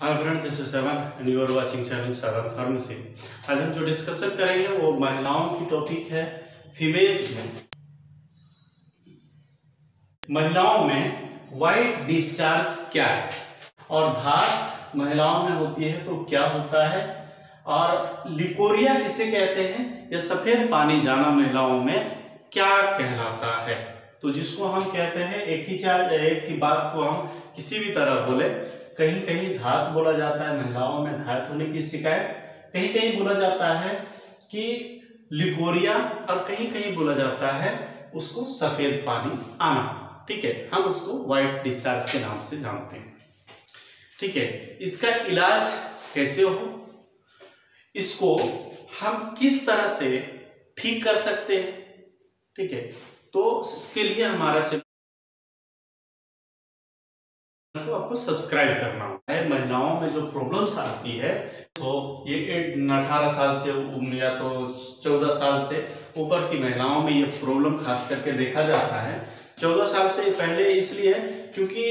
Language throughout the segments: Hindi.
Hi friend this is seven and you are watching channel seven pharmacy आज हम जो डिस्कशन करेंगे वो महिलाओं की टॉपिक है फीमेल्स में। महिलाओं में वाइट डिस्चार्ज क्या है? और धार महिलाओं में होती है तो क्या होता है? और लिकोरिया किसे कहते हैं, या सफ़ेद पानी जाना महिलाओं में क्या कहलाता है? तो जिसको हम कहते हैं, एक ही चार, एक ही बात को हम किसी भी तरह बोले कहीं कहीं धात बोला जाता है महिलाओं में धात होने की शिकायत। कहीं कहीं बोला जाता है कि लिकोरिया और कहीं कहीं बोला जाता है उसको सफ़ेद पानी आना। ठीक है, हम उसको व्हाइट डिस्चार्ज के नाम से जानते हैं। ठीक है, इसका इलाज कैसे हो? इसको हम किस तरह से ठीक कर सकते हैं? ठीक है तो इसके लिए हमारा को आपको सब्सक्राइब करना है महिलाओं में जो प्रॉब्लम्स आती है तो ये अठारह साल से या तो चौदह साल से ऊपर की महिलाओं में ये प्रॉब्लम खास करके देखा जाता है। चौदह साल से पहले इसलिए क्योंकि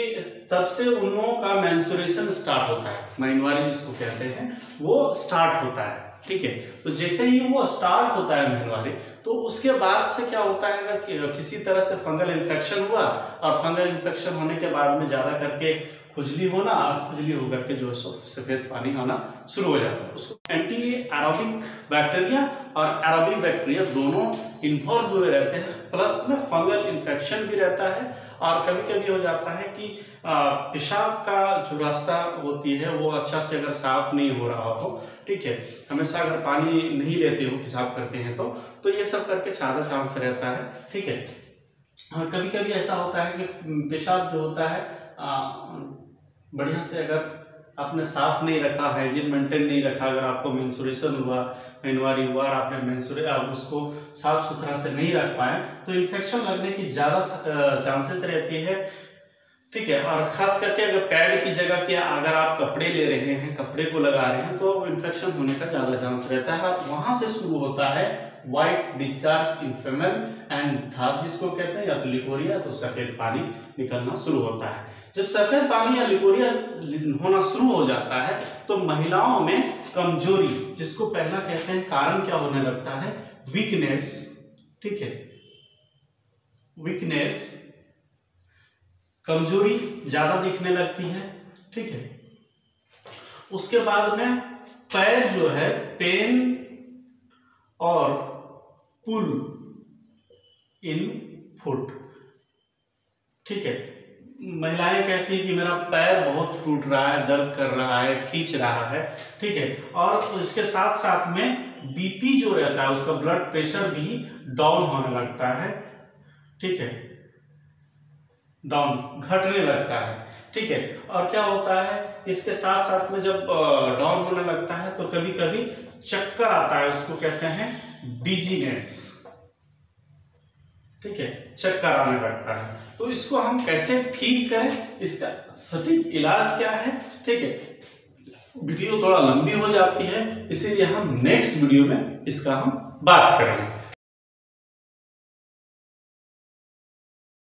तब से उन लोगों का मैंसुरेशन स्टार्ट होता है। महीनवारी जिसको कहते हैं, वो स्टार्ट होता है। ठीक है? तो जैसे ही वो स्टार्ट होता है महीनवारी तो उसके बाद से क्या होता है अगर कि, किसी तरह से फंगल इन्फेक्शन हुआ और फंगल इन्फेक्शन होने के बाद में ज़्यादा करके खुजली होना और खुजली होकर के जो है सफ़ेद पानी आना शुरू हो जाता है। उसको एंटी एरोबिक बैक्टीरिया और एरोबिक बैक्टीरिया दोनों इन्वॉल्व हुए रहते हैं। प्लस में फंगल इन्फेक्शन भी रहता है और कभी कभी हो जाता है कि पेशाब का जो रास्ता होती है वो अच्छा से अगर साफ़ नहीं हो रहा हो, ठीक है, हमेशा अगर पानी नहीं लेते हो पेशाब करते हैं तो तो ये सब करके ज़्यादा चांस रहता है, ठीक है। और कभी कभी ऐसा होता है कि पेशाब जो होता है बढ़िया से अगर आपने साफ़ नहीं रखा हाइजीन मेंटेन नहीं रखा, अगर आपको मेंसुरेशन हुआ मैनवारी हुआ और आपने मेंसुरे आप उसको साफ़ सुथरा से नहीं रख पाए तो इन्फेक्शन लगने की ज़्यादा चांसेस रहती है ठीक है, और खास करके अगर पैड की जगह के अगर आप कपड़े ले रहे हैं, कपड़े को लगा रहे हैं तो इन्फेक्शन होने का ज़्यादा चांस रहता है। वहाँ से शुरू होता है white discharge in female and धात जिसको कहते हैं, या तो लिकोरिया तो सफ़ेद पानी निकलना शुरू होता है। जब सफ़ेद पानी या लिकोरिया होना शुरू हो जाता है तो महिलाओं में कमज़ोरी, जिसको पहला कहते हैं, कारण क्या होने लगता है? वीकनेस ठीक है? वीकनेस कमज़ोरी ज़्यादा दिखने लगती है, ठीक है? उसके बाद में पैर जो है पेन और पुल इन फुट ठीक है? महिलाएँ कहती हैं कि मेरा पैर बहुत टूट रहा है, दर्द कर रहा है, खींच रहा है, ठीक है? और इसके साथ साथ में बीपी जो रहता है, उसका ब्लड प्रेशर भी डाउन होने लगता है, ठीक है? डाउन घटने लगता है, ठीक है? और क्या होता है? इसके साथ साथ में जब डाउन होने लगता है तो कभी कभी चक्कर आता है, उसको कहते हैं डिजीनेस ठीक है? चक्कर आने लगता है। तो इसको हम कैसे ठीक करें? इसका सटीक इलाज क्या है? ठीक है? वीडियो थोड़ा लंबी हो जाती है, इसीलिए हम नेक्स्ट वीडियो में इसका हम बात करेंगे।